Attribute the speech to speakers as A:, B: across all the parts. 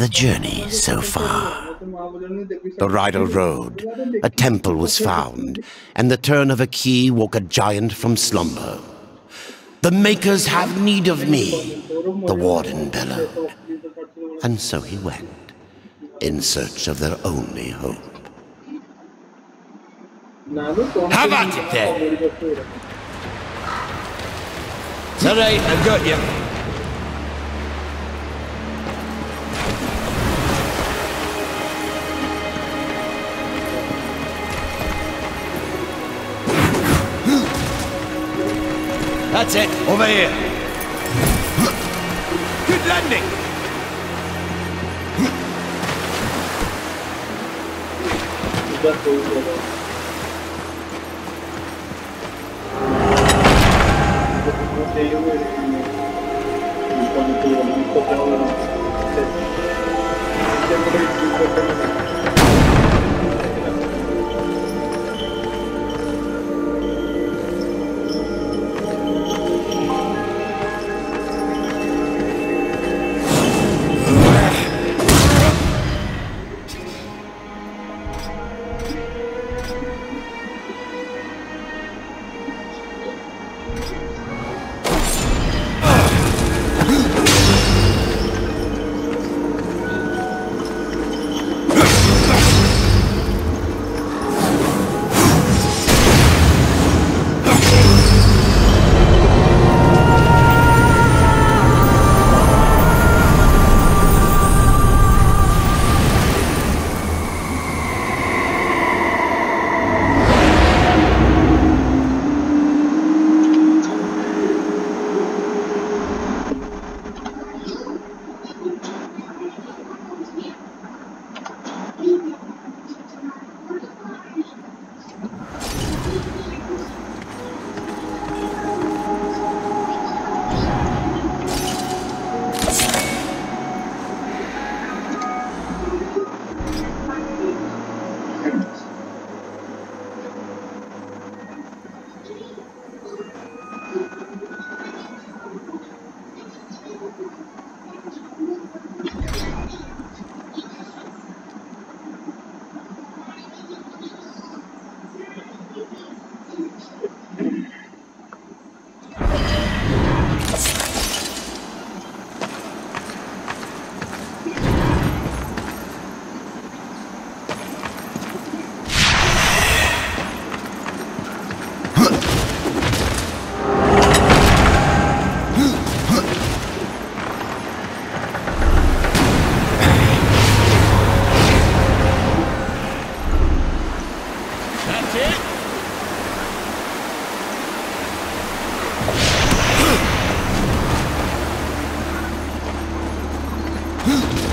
A: the journey so far. The Rydal Road, a temple was found, and the turn of a key woke a giant from slumber. The Makers have need of me, the Warden bellowed. And so he went, in search of their only hope.
B: Have at it then! Alright, I've got you. That's it. Over here. Good landing. Good luck, Hmm.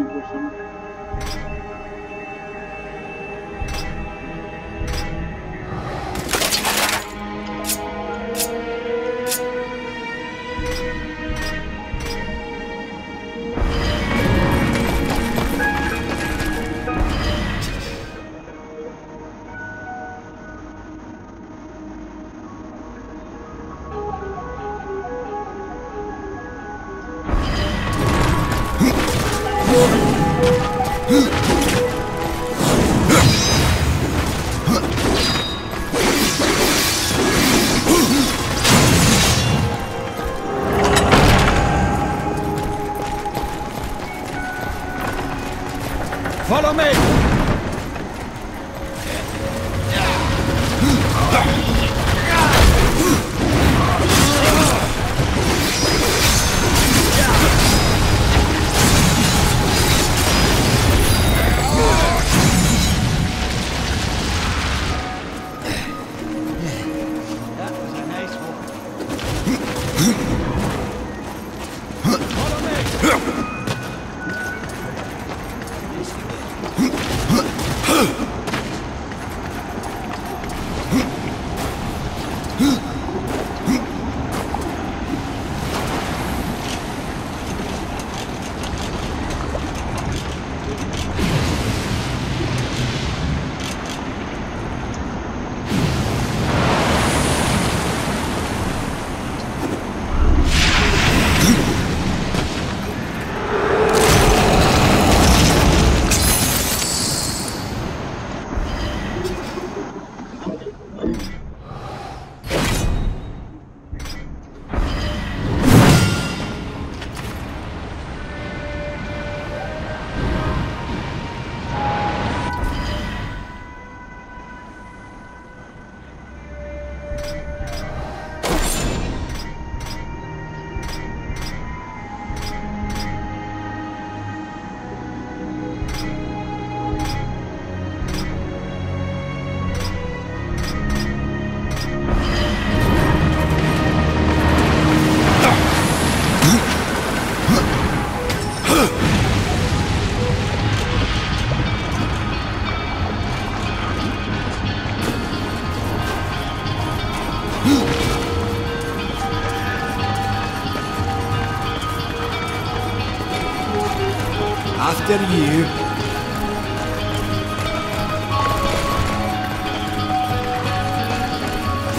B: izliyorsunuz Follow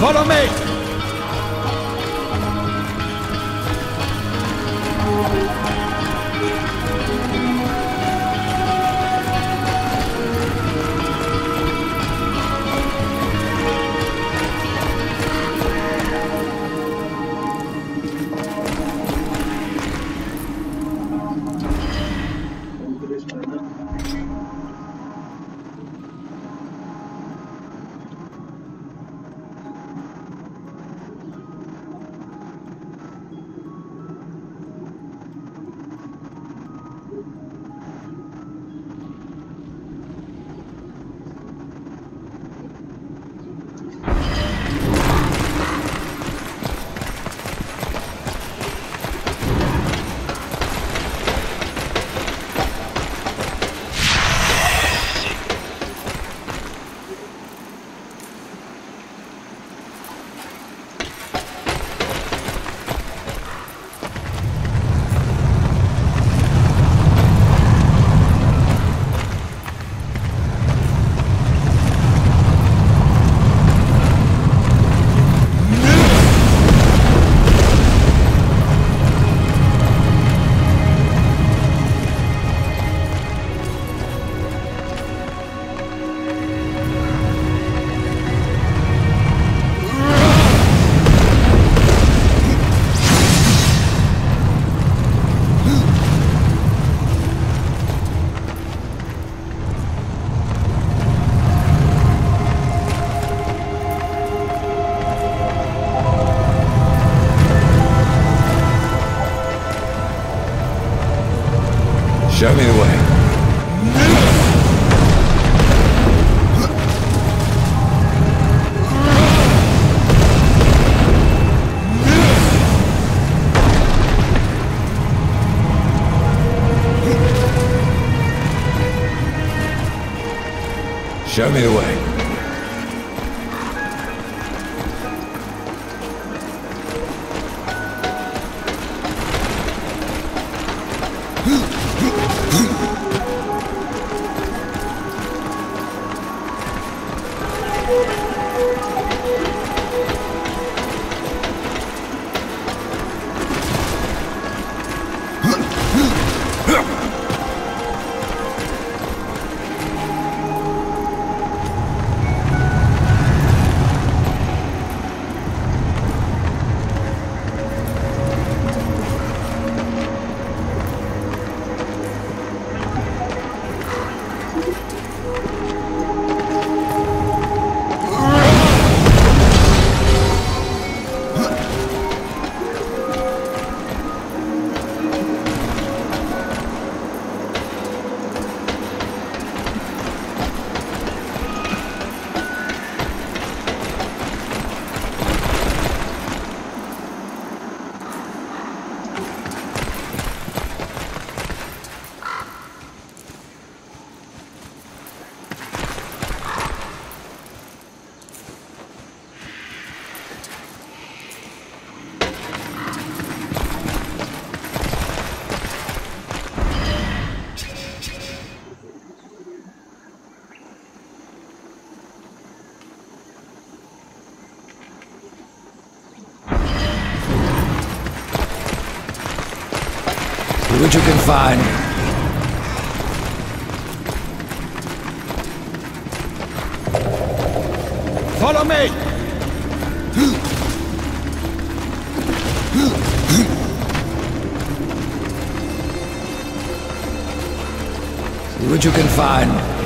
B: Follow me!
C: Show me the way. Show me the way. What you can find.
B: Follow me!
C: See what you can find.